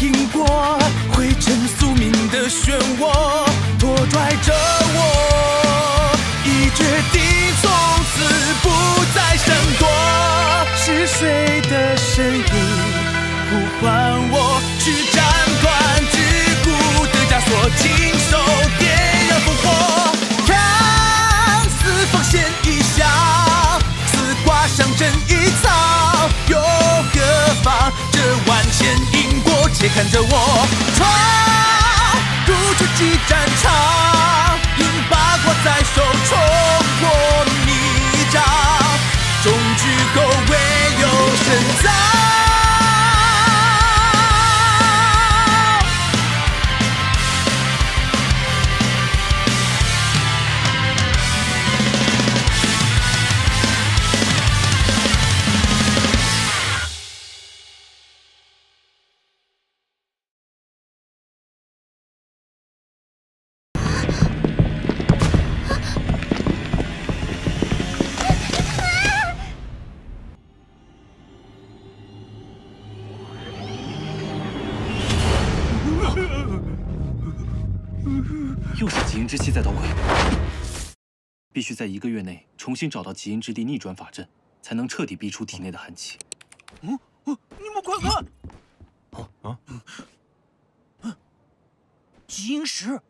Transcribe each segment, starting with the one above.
因果，汇成宿命的漩涡，拖拽着我，已决定从此不再闪躲。是谁的身影呼唤看着我闯入这激战场，又是极阴之气在捣鬼，必须在一个月内重新找到极阴之地逆转法阵，才能彻底逼出体内的寒气。嗯你们快看！啊啊！极阴石。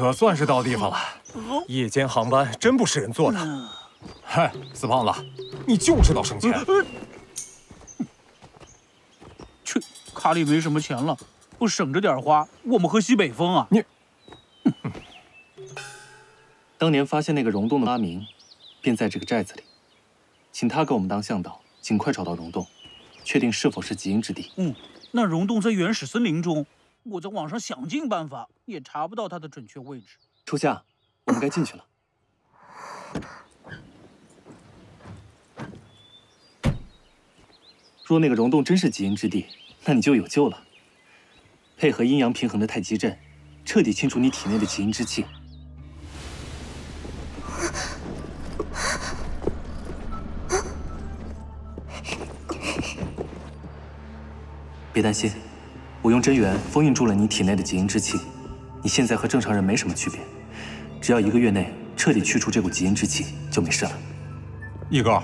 可算是到地方了。夜间航班真不是人坐的。嗨，死胖子，你就知道省钱。去，卡里没什么钱了，不省着点花，我们喝西北风啊！你，当年发现那个溶洞的阿明，便在这个寨子里，请他给我们当向导，尽快找到溶洞，确定是否是极阴之地。嗯，那溶洞在原始森林中，我在网上想尽办法也查不到它的准确位置。初夏，我们该进去了。若那个溶洞真是极阴之地，那你就有救了。配合阴阳平衡的太极阵，彻底清除你体内的极阴之气。别担心，我用真元封印住了你体内的极阴之气，你现在和正常人没什么区别。只要一个月内彻底去除这股极阴之气，就没事了。一哥，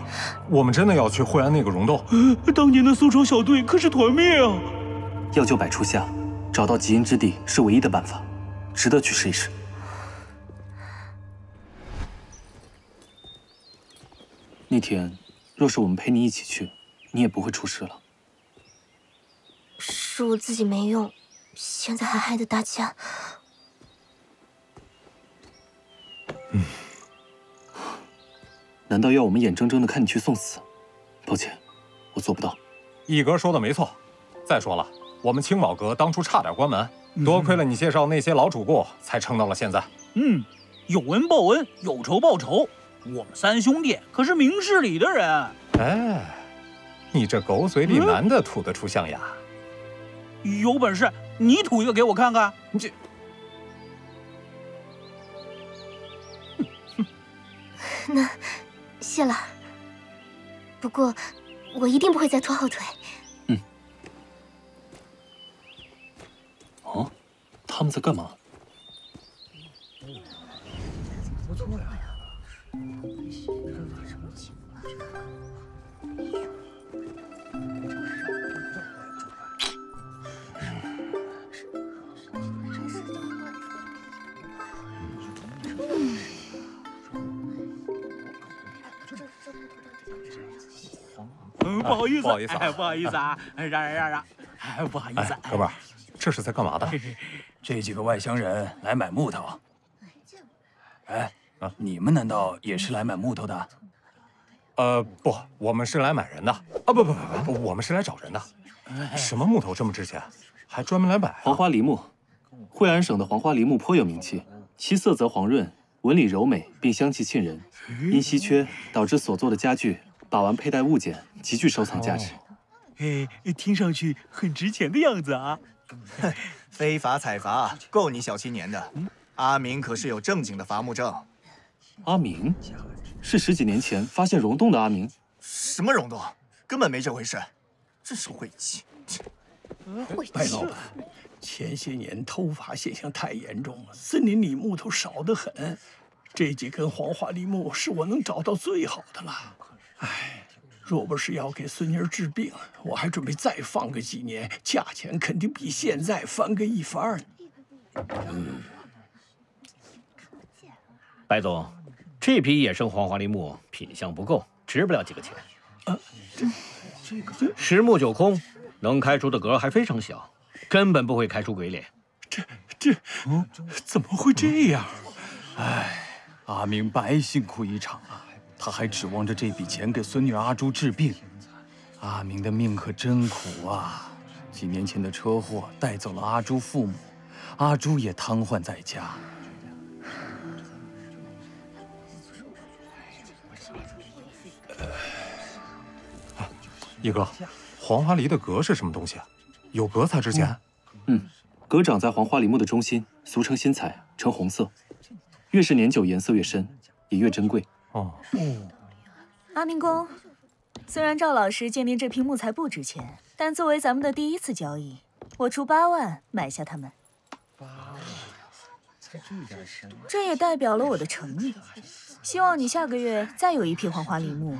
我们真的要去惠安那个溶洞？当年的苏城小队可是团灭啊！要救百初夏，找到极阴之地是唯一的办法，值得去试一试。那天，若是我们陪你一起去，你也不会出事了。是我自己没用，现在还害得大家。嗯，难道要我们眼睁睁的看你去送死？抱歉，我做不到。一哥说的没错。再说了，我们青宝阁当初差点关门，多亏了你介绍那些老主顾，才撑到了现在。嗯，有恩报恩，有仇报仇。我们三兄弟可是明事理的人。哎，你这狗嘴里男的吐得出象牙。有本事你吐一个给我看看！你这，那谢了。不过我一定不会再拖后腿。嗯。哦，他们在干嘛？不错呀。不好意思，不好意思啊哎，不好意思啊，让让让让，哎，不好意思，哥们儿，这是在干嘛的？这几个外乡人来买木头。哎，你们难道也是来买木头的？呃，不，我们是来买人的。啊，不不不不，我们是来找人的。什么木头这么值钱，还专门来买啊？黄花梨木，惠安省的黄花梨木颇有名气，其色泽黄润，纹理柔美，并香气沁人。因稀缺，导致所做的家具、把玩佩戴物件极具收藏价值。哎，听上去很值钱的样子啊。非法采伐，够你小青年的。阿明可是有正经的伐木证。阿明，是十几年前发现溶洞的阿明。什么溶洞？根本没这回事。真是晦气！白老板，前些年偷伐现象太严重了，森林里木头少得很。这几根黄花梨木是我能找到最好的了。唉，若不是要给孙女儿治病，我还准备再放个几年，价钱肯定比现在翻个一番儿呢。白总，这批野生黄花梨木品相不够，值不了几个钱。啊，这这个十木九空，能开出的格还非常小，根本不会开出鬼脸。这这，嗯怎么会这样？哎阿明白辛苦一场啊！他还指望着这笔钱给孙女阿朱治病。阿明的命可真苦啊！几年前的车祸带走了阿朱父母，阿朱也瘫痪在家。一哥，黄花梨的格是什么东西？啊？有格才值钱。嗯，格长在黄花梨木的中心，俗称新彩，呈红色。越是年久，颜色越深，也越珍贵。哦，阿明公，虽然赵老师鉴定这批木材不值钱，但作为咱们的第一次交易，我出八万买下它们。八万，才这点钱这也代表了我的诚意。希望你下个月再有一批黄花梨木，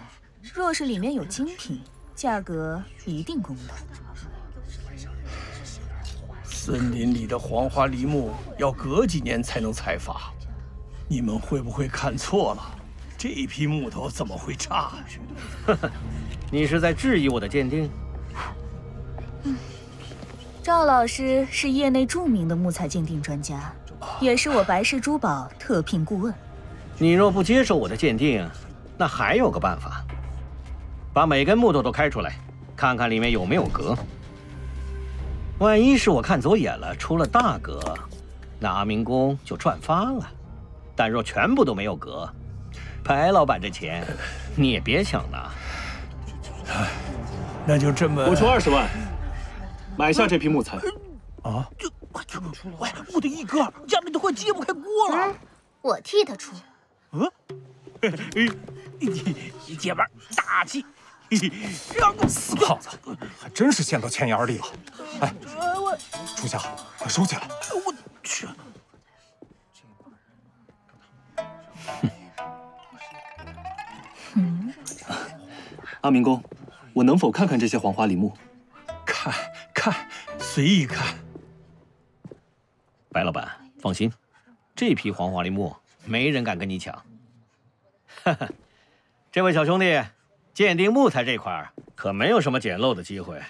若是里面有精品，价格一定公道。森林里的黄花梨木要隔几年才能采伐，你们会不会看错了？这批木头怎么会差？你是在质疑我的鉴定？赵老师是业内著名的木材鉴定专家，也是我白氏珠宝特聘顾问。你若不接受我的鉴定，那还有个办法，把每根木头都开出来，看看里面有没有格。万一是我看走眼了，出了大格，那阿明宫就赚翻了；但若全部都没有格，白老板这钱你也别想拿。那就这么，我出二十万，买下这批木材。啊，喂，我的一哥，家里都快揭不开锅了。我替他出。嗯，你姐们儿大气。死胖子，还真是陷到钱眼里了。哎，初夏，快收起来！我去。阿明公，我能否看看这些黄花梨木？看看，随意看。白老板，放心，这批黄花梨木没人敢跟你抢。哈哈，这位小兄弟，鉴定木材这块可没有什么捡漏的机会，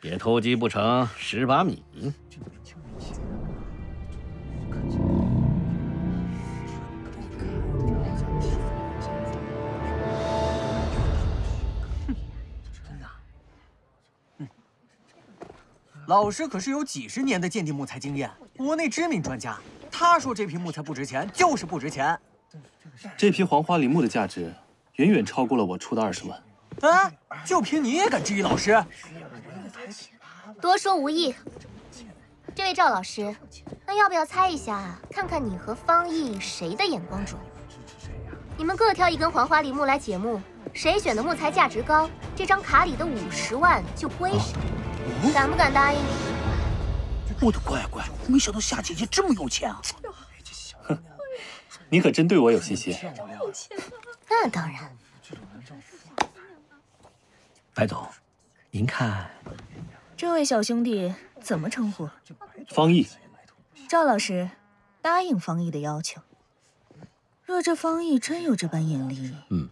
别偷鸡不成蚀把米。老师可是有几十年的鉴定木材经验，国内知名专家。他说这批木材不值钱，就是不值钱。这批黄花梨木的价值远远超过了我出的二十万。啊！就凭你也敢质疑老师？多说无益。这位赵老师，那要不要猜一下，看看你和方毅谁的眼光准？你们各挑一根黄花梨木来解木，谁选的木材价值高，这张卡里的五十万就归谁。敢不敢答应？我的乖乖，没想到夏姐姐这么有钱啊！哼，你可真对我有信心。那当然。白总，您看，这位小兄弟怎么称呼？方毅。赵老师，答应方毅的要求。若这方毅真有这般眼力，嗯，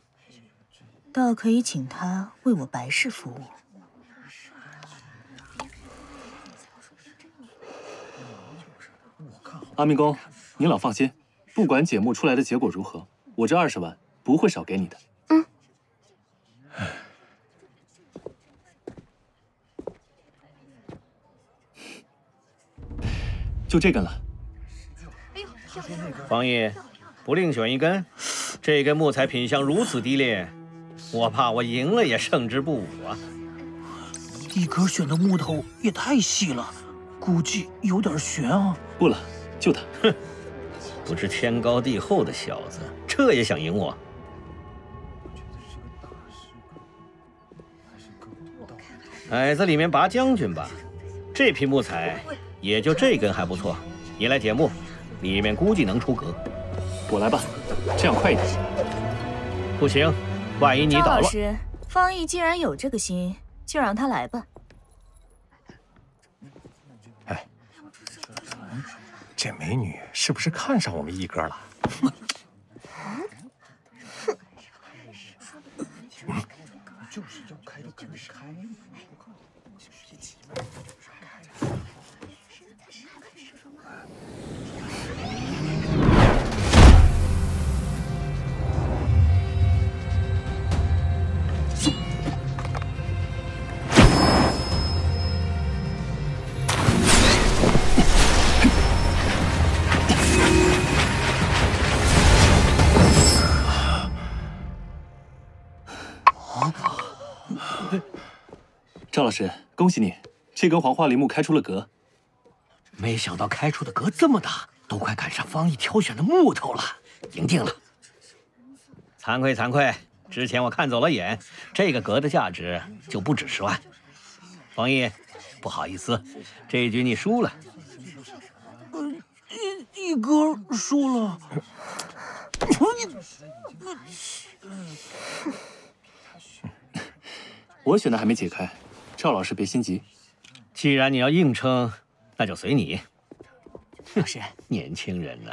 倒可以请他为我白氏服务。阿明公，您老放心，不管解目出来的结果如何，我这二十万不会少给你的。嗯。就这根了。王爷，不另选一根？这根木材品相如此低劣，我怕我赢了也胜之不武啊！一哥选的木头也太细了，估计有点悬啊。不了，就他。哼，不知天高地厚的小子，这也想赢我？矮子里面拔将军吧，这批木材也就这根还不错，你来解木，里面估计能出格。我来吧，这样快一点。不行，万一你倒了。老师，方毅既然有这个心，就让他来吧。这美女是不是看上我们一哥了？老师，恭喜你，这根黄花梨木开出了格。没想到开出的格这么大，都快赶上方毅挑选的木头了，赢定了。惭愧惭愧，之前我看走了眼，这个格的价值就不止十万。方毅，不好意思，这一局你输了。一一哥输了。我选的还没解开，赵老师别心急。既然你要硬撑，那就随你。老师，年轻人呢？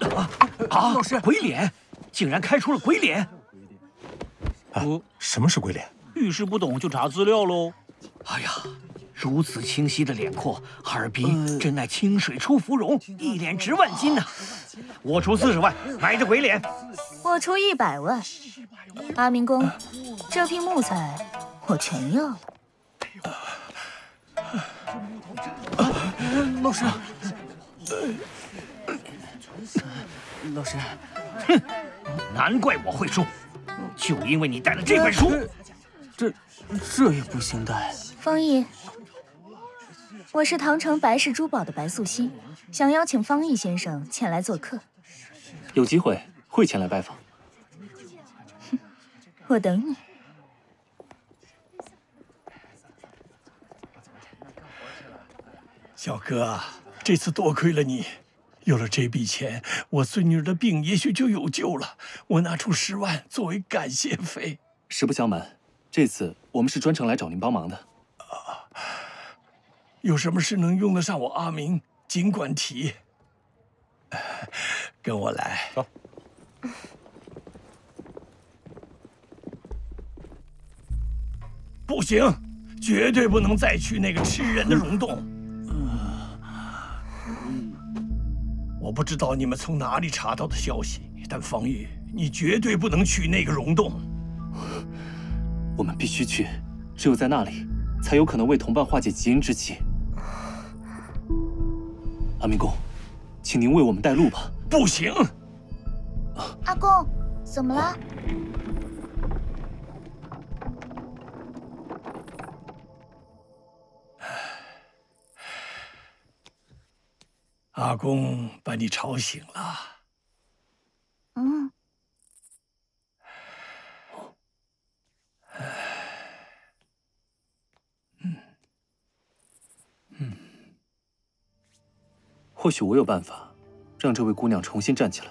啊啊！老师，鬼脸，竟然开出了鬼脸！啊，什么是鬼脸？遇事不懂就查资料喽。哎呀，如此清晰的脸廓，哈尔滨真乃清水出芙蓉，一脸值万金呐！我出四十万买这鬼脸，我出一百万。阿明公，这批木材我全要了。老师，老师，哼，难怪我会输，就因为你带了这本书。这这也不行带。方毅，我是唐城白氏珠宝的白素心，想邀请方毅先生前来做客。有机会会前来拜访。我等你。小哥，这次多亏了你，有了这笔钱，我孙女儿的病也许就有救了。我拿出十万作为感谢费。实不相瞒。这次我们是专程来找您帮忙的。啊，有什么事能用得上我阿明，尽管提。跟我来。走。不行，绝对不能再去那个吃人的溶洞。我不知道你们从哪里查到的消息，但方玉，你绝对不能去那个溶洞。我们必须去，只有在那里，才有可能为同伴化解极阴之气。阿明公，请您为我们带路吧。不行。阿公，怎么了？公把你吵醒了。嗯。或许我有办法，让这位姑娘重新站起来。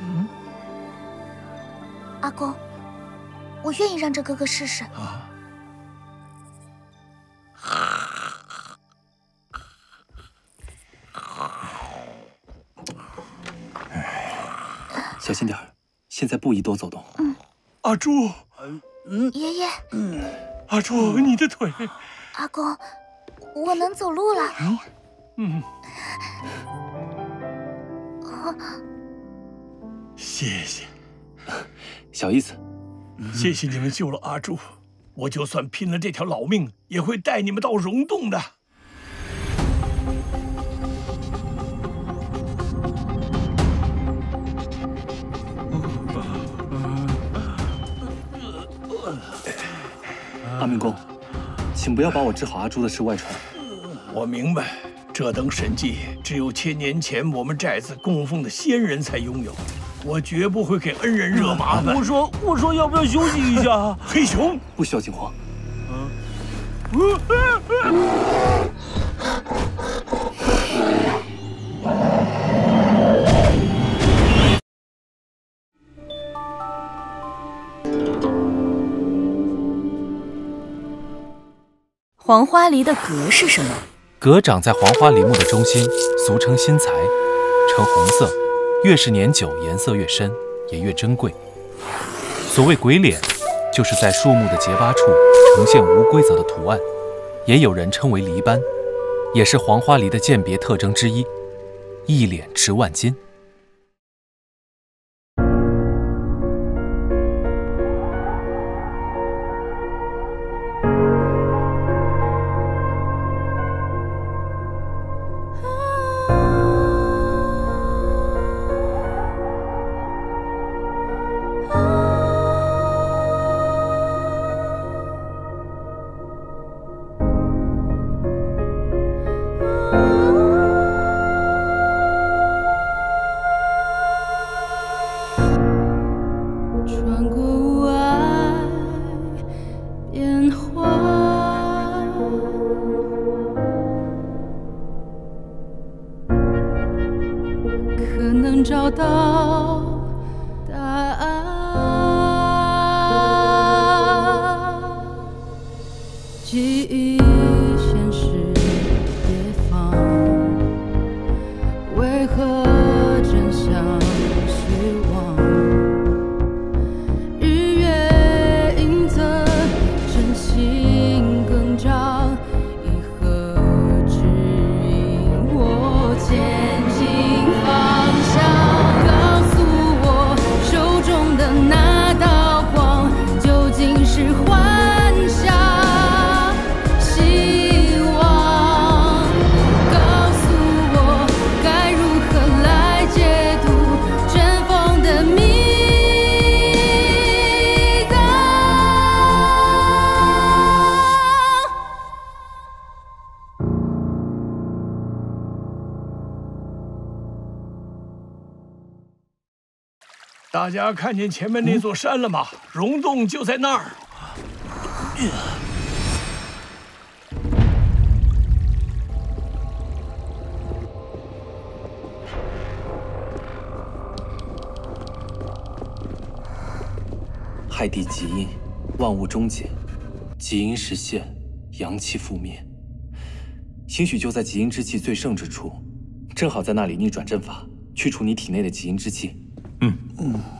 嗯、阿公，我愿意让这哥哥试试。啊现在不宜多走动。嗯阿朱，爷爷，嗯阿朱，你的腿。阿公，我能走路了。嗯，啊谢谢，小意思。谢谢你们救了阿朱，我就算拼了这条老命，也会带你们到溶洞的。阿明公，请不要把我治好阿朱的事外传。我明白，这等神迹只有千年前我们寨子供奉的仙人才拥有，我绝不会给恩人惹麻烦。我说，我说，要不要休息一下？黑熊，不需要惊慌。黄花梨的格是什么？格长在黄花梨木的中心，俗称心材，呈红色，越是年久，颜色越深，也越珍贵。所谓鬼脸，就是在树木的结疤处呈现无规则的图案，也有人称为梨斑，也是黄花梨的鉴别特征之一。一脸值万金。大家看见前面那座山了吗？溶洞就在那儿。海底极阴，万物终结，极阴实现，阳气覆灭。兴许就在极阴之气最盛之处，正好在那里逆转阵法，去除你体内的极阴之气。嗯嗯。